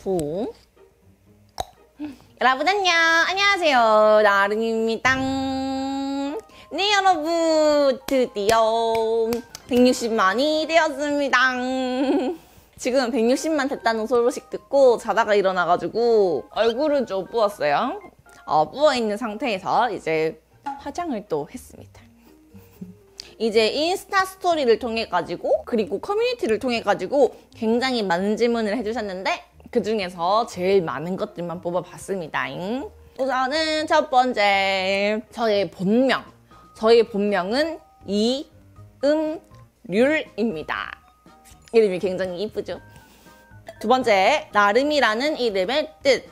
후. 여러분 안녕. 안녕하세요. 나른입니다. 네 여러분 드디어 160만이 되었습니다. 지금 160만 됐다는 소식 듣고 자다가 일어나가지고 얼굴은 좀 부었어요. 어, 부어있는 상태에서 이제 화장을 또 했습니다. 이제 인스타 스토리를 통해 가지고 그리고 커뮤니티를 통해 가지고 굉장히 많은 질문을 해주셨는데 그 중에서 제일 많은 것들만 뽑아봤습니다. 우선은 첫 번째 저의 본명 저의 본명은 이음률입니다. 이름이 굉장히 이쁘죠? 두 번째 나름이라는 이름의 뜻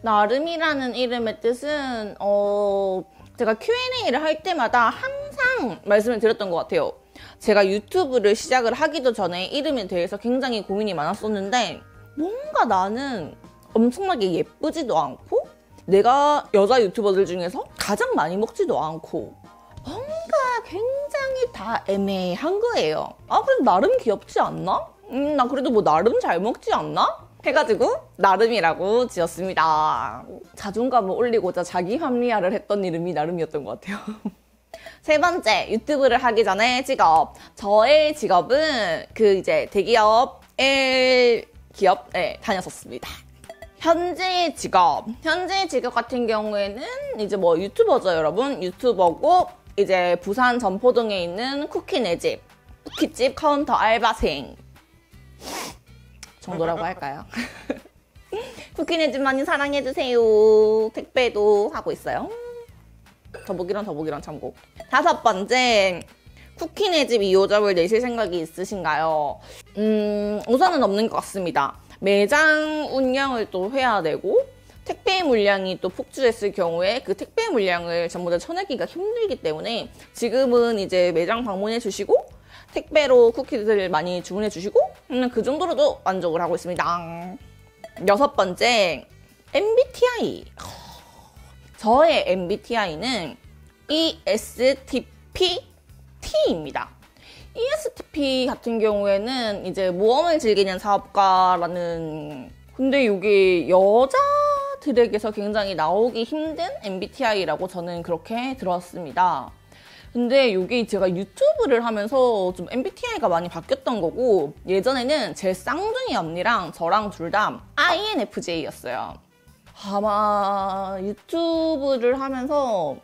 나름이라는 이름의 뜻은 어 제가 Q&A를 할 때마다 항상 말씀을 드렸던 것 같아요. 제가 유튜브를 시작을 하기도 전에 이름에 대해서 굉장히 고민이 많았었는데 뭔가 나는 엄청나게 예쁘지도 않고 내가 여자 유튜버들 중에서 가장 많이 먹지도 않고 뭔가 굉장히 다 애매한 거예요. 아, 그래도 나름 귀엽지 않나? 음, 나 그래도 뭐 나름 잘 먹지 않나? 해가지고 나름이라고 지었습니다. 자존감을 올리고자 자기 합리화를 했던 이름이 나름이었던 것 같아요. 세 번째, 유튜브를 하기 전에 직업. 저의 직업은 그 이제 대기업 일 기업에 다녔었습니다. 현재 직업. 현재 직업 같은 경우에는 이제 뭐 유튜버죠, 여러분. 유튜버고 이제 부산 전포동에 있는 쿠키네 집. 쿠키집 카운터 알바생. 정도라고 할까요? 쿠키네 집 많이 사랑해주세요. 택배도 하고 있어요. 더보기란 더보기란 참고. 다섯 번째, 쿠키네 집 2호점을 내실 생각이 있으신가요? 음, 우선은 없는 것 같습니다. 매장 운영을 또 해야 되고, 택배 물량이 또 폭주했을 경우에 그 택배 물량을 전부 다 쳐내기가 힘들기 때문에 지금은 이제 매장 방문해 주시고 택배로 쿠키들 많이 주문해 주시고 음, 그 정도로도 만족을 하고 있습니다. 여섯 번째, MBTI. 저의 MBTI는 ESTP-T입니다. ESTP 같은 경우에는 이제 모험을 즐기는 사업가라는 근데 이게 여자들에게서 굉장히 나오기 힘든 MBTI라고 저는 그렇게 들었습니다. 근데 이게 제가 유튜브를 하면서 좀 MBTI가 많이 바뀌었던 거고 예전에는 제 쌍둥이 언니랑 저랑 둘 다 INFJ였어요. 아마 유튜브를 하면서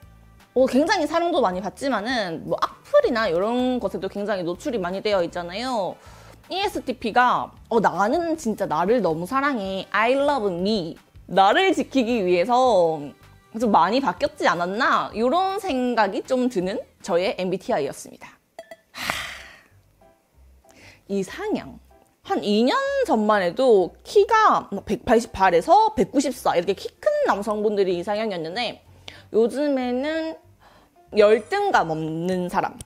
어, 굉장히 사랑도 많이 받지만은 뭐 악플이나 이런 것에도 굉장히 노출이 많이 되어 있잖아요. ESTP가 어, 나는 진짜 나를 너무 사랑해. I love me. 나를 지키기 위해서 좀 많이 바뀌었지 않았나? 이런 생각이 좀 드는 저의 MBTI였습니다. 이상형. 한 2년 전만 해도 키가 188에서 194 이렇게 키 큰 남성분들이 이상형이었는데 요즘에는 열등감 없는 사람.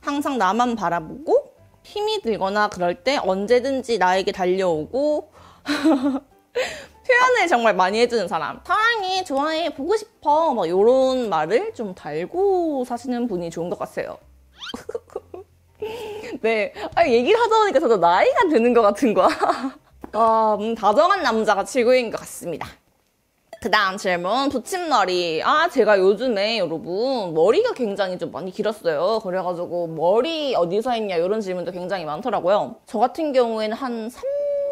항상 나만 바라보고 힘이 들거나 그럴 때 언제든지 나에게 달려오고 표현을 정말 많이 해주는 사람. 사랑해, 좋아해, 보고 싶어. 막 이런 말을 좀 달고 사시는 분이 좋은 것 같아요. 네. 아, 얘기를 하다 보니까 저도 나이가 드는 것 같은 거야. 아, 음, 다정한 남자가 최고인 것 같습니다. 그 다음 질문, 붙임머리. 아, 제가 요즘에 여러분, 머리가 굉장히 좀 많이 길었어요. 그래가지고, 머리 어디서 했냐, 이런 질문도 굉장히 많더라고요. 저 같은 경우에는 한 3,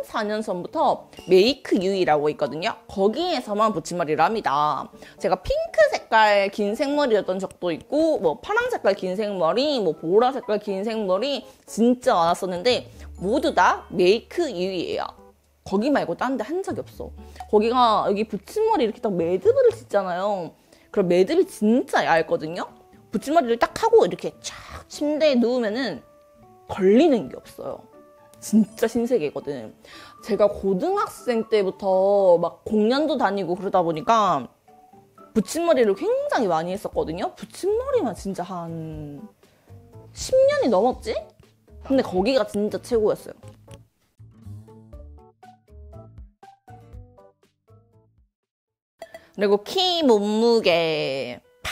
4년 전부터 메이크 유이라고 있거든요. 거기에서만 붙임머리를 합니다. 제가 핑크 색깔 긴 생머리였던 적도 있고, 뭐, 파란 색깔 긴 생머리, 뭐, 보라 색깔 긴 생머리, 진짜 많았었는데, 모두 다 메이크 유이예요. 거기 말고 딴 데 한 적이 없어. 거기가 여기 붙임머리 이렇게 딱 매듭을 짓잖아요. 그럼 매듭이 진짜 얇거든요. 붙임머리를 딱 하고 이렇게 쫙 침대에 누우면은 걸리는 게 없어요. 진짜 신세계거든. 제가 고등학생 때부터 막 공연도 다니고 그러다 보니까 붙임머리를 굉장히 많이 했었거든요. 붙임머리만 진짜 한 10년이 넘었지? 근데 거기가 진짜 최고였어요. 그리고 키, 몸무게. 파,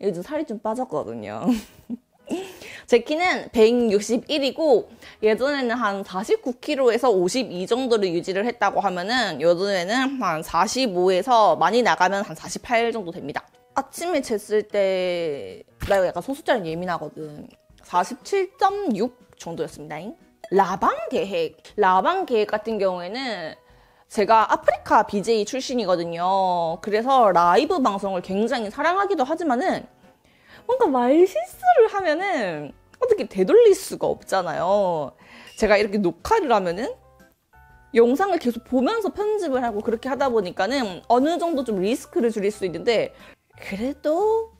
요즘 살이 좀 빠졌거든요. 제 키는 161이고 예전에는 한 49kg에서 52 정도를 유지를 했다고 하면은 요즘에는 한 45에서 많이 나가면 한 48 정도 됩니다. 아침에 쟀을 때 나 약간 소수자는 예민하거든. 47.6 정도였습니다. 라방 계획. 라방 계획 같은 경우에는 제가 아프리카 BJ 출신이거든요. 그래서 라이브 방송을 굉장히 사랑하기도 하지만은 뭔가 말 실수를 하면은 어떻게 되돌릴 수가 없잖아요. 제가 이렇게 녹화를 하면은 영상을 계속 보면서 편집을 하고 그렇게 하다 보니까는 어느 정도 좀 리스크를 줄일 수 있는데 그래도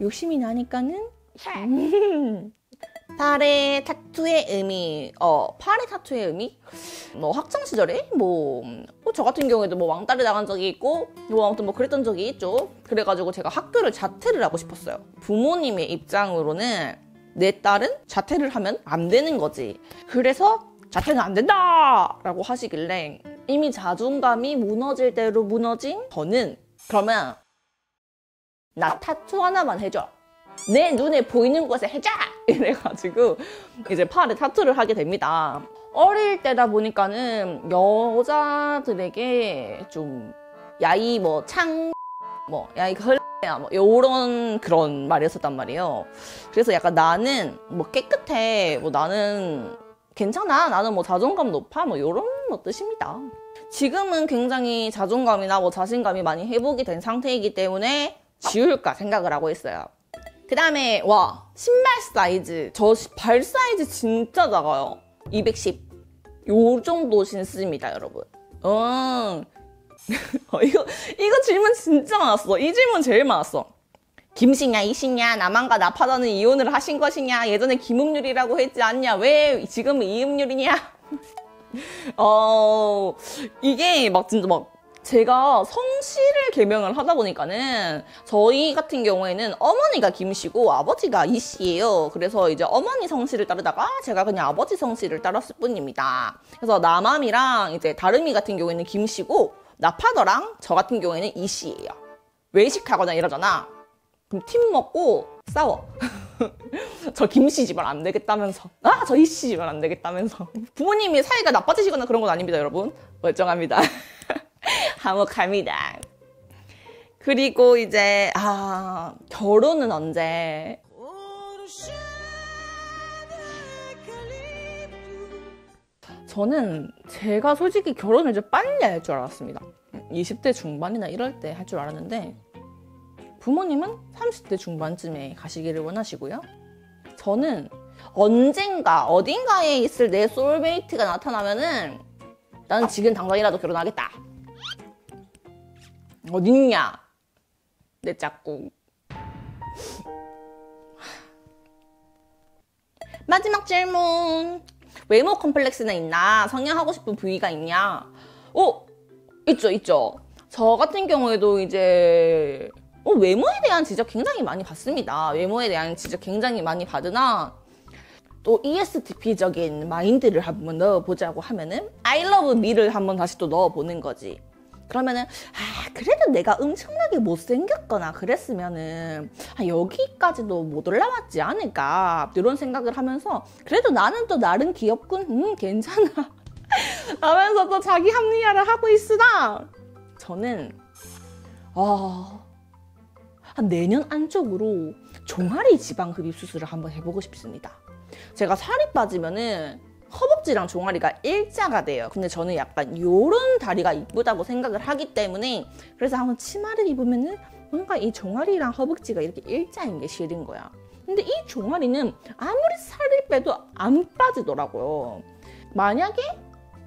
욕심이 나니까는 팔의 타투의 의미, 어, 팔의 타투의 의미? 뭐, 학창 시절에, 뭐, 뭐, 저 같은 경우에도 뭐, 왕따를 나간 적이 있고, 뭐, 아무튼 뭐, 그랬던 적이 있죠. 그래가지고 제가 학교를 자퇴를 하고 싶었어요. 부모님의 입장으로는 내 딸은 자퇴를 하면 안 되는 거지. 그래서 자퇴는 안 된다! 라고 하시길래 이미 자존감이 무너질 대로 무너진 저는 그러면 나 타투 하나만 해줘. 내 눈에 보이는 곳에 해줘! 이래가지고 이제 팔에 타투를 하게 됩니다. 어릴 때다 보니까는 여자들에게 좀 야이 뭐 창, 뭐 야이 헐야 뭐 요런 그런 말이었었단 말이에요. 그래서 약간 나는 뭐 깨끗해, 뭐 나는 괜찮아, 나는 뭐 자존감 높아, 뭐 요런 뭐 뜻입니다. 지금은 굉장히 자존감이나 뭐 자신감이 많이 회복이 된 상태이기 때문에 지울까 생각을 하고 있어요. 그 다음에 와 신발 사이즈 저 발 사이즈 진짜 작아요. 210 요 정도 신습니다 여러분. 어 이거 이거 질문 진짜 많았어. 이 질문 제일 많았어. 김씨냐 이씨냐 나만과 나파다는 이혼을 하신 것이냐 예전에 김음률이라고 했지 않냐 왜 지금은 이음률이냐? 어 이게 막 진짜 막 제가 성씨를 개명을 하다 보니까는 저희 같은 경우에는 어머니가 김씨고 아버지가 이씨예요. 그래서 이제 어머니 성씨를 따르다가 제가 그냥 아버지 성씨를 따랐을 뿐입니다. 그래서 나맘이랑 이제 다름이 같은 경우에는 김씨고 나파더랑 저 같은 경우에는 이씨예요. 외식하거나 이러잖아. 그럼 팀 먹고 싸워. 저 김씨 집안 안 되겠다면서. 아, 저 이씨 집안 안 되겠다면서. 부모님이 사이가 나빠지시거나 그런 건 아닙니다, 여러분. 멀쩡합니다. 화목합니다. 그리고 이제 아 결혼은 언제? 저는 제가 솔직히 결혼을 좀 빨리 할 줄 알았습니다. 20대 중반이나 이럴 때 할 줄 알았는데 부모님은 30대 중반쯤에 가시기를 원하시고요. 저는 언젠가 어딘가에 있을 내 소울메이트가 나타나면은 나는 지금 당장이라도 결혼하겠다. 어딨냐? 내 짝꿍. 마지막 질문. 외모 컴플렉스는 있나? 성형하고 싶은 부위가 있냐? 어? 있죠, 있죠. 저 같은 경우에도 이제 어, 외모에 대한 지적 굉장히 많이 받습니다. 외모에 대한 지적 굉장히 많이 받으나 또 ESTP적인 마인드를 한번 넣어보자고 하면은 I love me를 한번 다시 또 넣어보는 거지. 그러면은 아 그래도 내가 엄청나게 못생겼거나 그랬으면은 아, 여기까지도 못 올라왔지 않을까? 이런 생각을 하면서 그래도 나는 또 나름 귀엽군? 음 괜찮아. 하면서 또 자기 합리화를 하고 있으나 저는 아, 한 내년 안쪽으로 종아리 지방 흡입 수술을 한번 해보고 싶습니다. 제가 살이 빠지면은 허벅지랑 종아리가 일자가 돼요. 근데 저는 약간 요런 다리가 이쁘다고 생각을 하기 때문에 그래서 한번 치마를 입으면은 뭔가 이 종아리랑 허벅지가 이렇게 일자인 게 싫은 거야. 근데 이 종아리는 아무리 살을 빼도 안 빠지더라고요. 만약에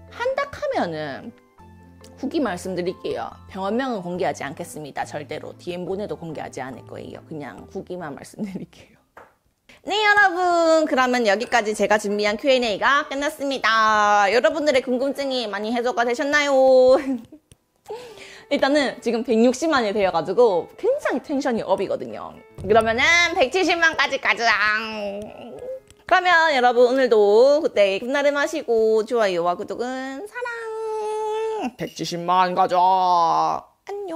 한다 하면은 후기 말씀드릴게요. 병원명은 공개하지 않겠습니다. 절대로. DM 보내도 공개하지 않을 거예요. 그냥 후기만 말씀드릴게요. 네 여러분 그러면 여기까지 제가 준비한 Q&A가 끝났습니다. 여러분들의 궁금증이 많이 해소가 되셨나요? 일단은 지금 160만이 되어가지고 굉장히 텐션이 업이거든요. 그러면은 170만까지 가자. 그러면 여러분 오늘도 그때 끝나름 하시고 좋아요와 구독은 사랑 170만 가자. 안녕.